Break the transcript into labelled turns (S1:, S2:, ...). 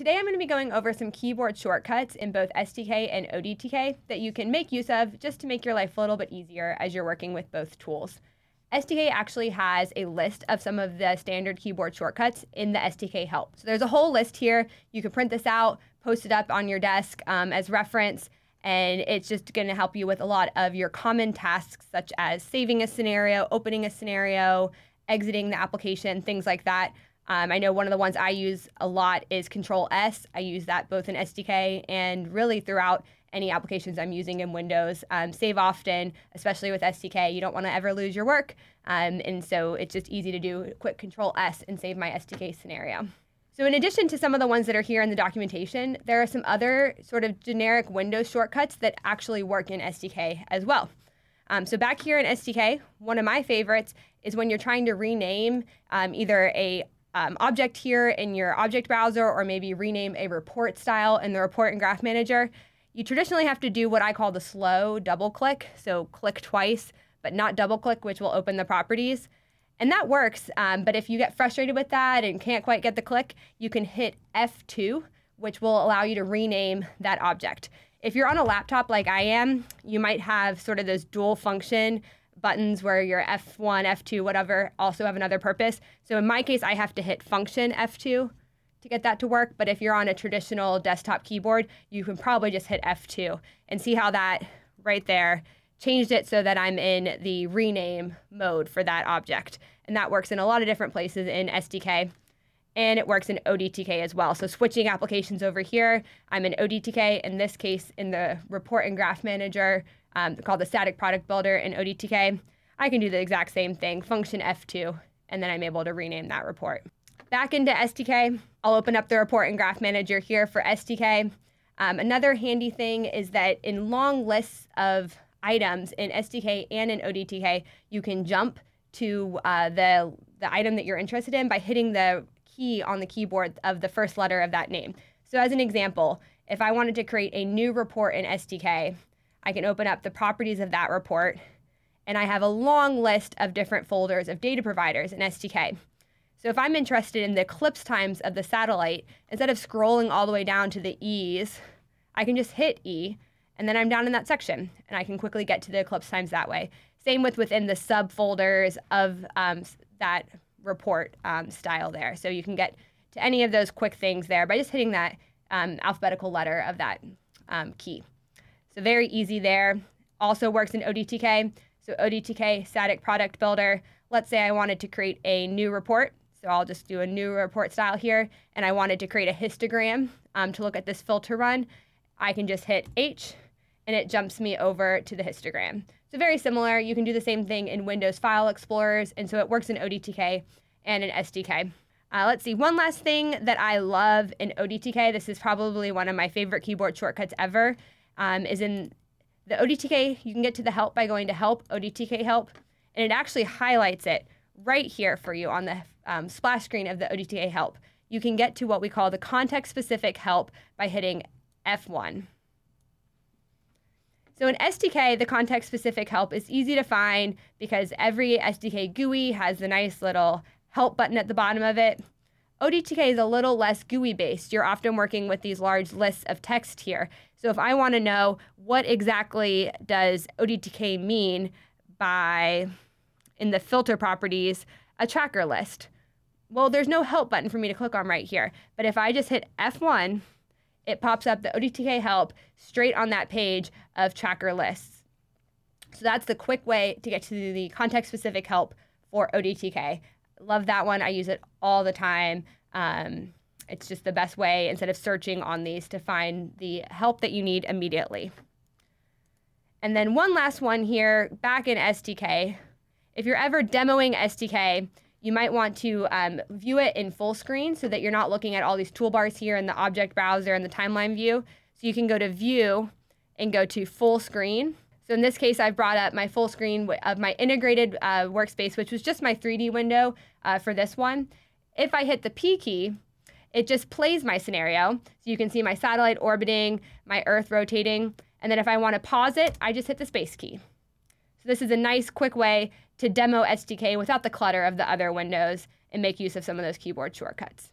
S1: Today I'm going to be going over some keyboard shortcuts in both STK and ODTK that you can make use of just to make your life a little bit easier as you're working with both tools. STK actually has a list of some of the standard keyboard shortcuts in the STK help. So there's a whole list here. You can print this out, post it up on your desk um, as reference, and it's just going to help you with a lot of your common tasks such as saving a scenario, opening a scenario, exiting the application, things like that. Um, I know one of the ones I use a lot is Control S. I use that both in STK and really throughout any applications I'm using in Windows. Um, save often, especially with STK. You don't want to ever lose your work. Um, and so it's just easy to do quick Control S and save my STK scenario. So in addition to some of the ones that are here in the documentation, there are some other sort of generic Windows shortcuts that actually work in STK as well. Um, so back here in STK, one of my favorites is when you're trying to rename um, either a um, object here in your object browser or maybe rename a report style in the report and graph manager. You traditionally have to do what I call the slow double click. So click twice, but not double click, which will open the properties. And that works. Um, but if you get frustrated with that and can't quite get the click, you can hit F2, which will allow you to rename that object. If you're on a laptop like I am, you might have sort of those dual function buttons where your F1, F2, whatever, also have another purpose. So in my case, I have to hit function F2 to get that to work. But if you're on a traditional desktop keyboard, you can probably just hit F2 and see how that right there changed it so that I'm in the rename mode for that object. And that works in a lot of different places in STK and it works in ODTK as well. So switching applications over here, I'm in ODTK, in this case in the report and graph manager um, called the static product builder in ODTK. I can do the exact same thing, function F2, and then I'm able to rename that report. Back into STK, I'll open up the report and graph manager here for STK. Um, another handy thing is that in long lists of items in STK and in ODTK, you can jump to uh, the, the item that you're interested in by hitting the key on the keyboard of the first letter of that name. So as an example, if I wanted to create a new report in STK, I can open up the properties of that report, and I have a long list of different folders of data providers in STK. So if I'm interested in the eclipse times of the satellite, instead of scrolling all the way down to the E's, I can just hit E, and then I'm down in that section, and I can quickly get to the eclipse times that way. Same with within the subfolders of um, that report um, style there. So you can get to any of those quick things there by just hitting that um, alphabetical letter of that um, key. So very easy there. Also works in ODTK. So ODTK, static product builder. Let's say I wanted to create a new report. So I'll just do a new report style here. And I wanted to create a histogram um, to look at this filter run. I can just hit H and it jumps me over to the histogram. So very similar. You can do the same thing in Windows File Explorers. And so it works in ODTK and in STK. Uh, let's see, one last thing that I love in ODTK, this is probably one of my favorite keyboard shortcuts ever, um, is in the ODTK, you can get to the help by going to help, ODTK help, and it actually highlights it right here for you on the um, splash screen of the ODTK help. You can get to what we call the context specific help by hitting F1. So in STK, the context specific help is easy to find because every STK GUI has the nice little help button at the bottom of it. ODTK is a little less GUI based. You're often working with these large lists of text here. So if I want to know what exactly does ODTK mean by in the filter properties a tracker list, well, there's no help button for me to click on right here. But if I just hit F1, it pops up the ODTK help straight on that page of tracker lists. So that's the quick way to get to the context specific help for ODTK. Love that one. I use it all the time. Um, it's just the best way instead of searching on these to find the help that you need immediately. And then one last one here, back in STK. If you're ever demoing STK, you might want to um, view it in full screen so that you're not looking at all these toolbars here in the object browser and the timeline view. So you can go to view and go to full screen. So in this case, I've brought up my full screen of my integrated uh, workspace, which was just my 3D window uh, for this one. If I hit the P key, it just plays my scenario. So you can see my satellite orbiting, my Earth rotating. And then if I want to pause it, I just hit the space key. So this is a nice, quick way to demo STK without the clutter of the other windows and make use of some of those keyboard shortcuts.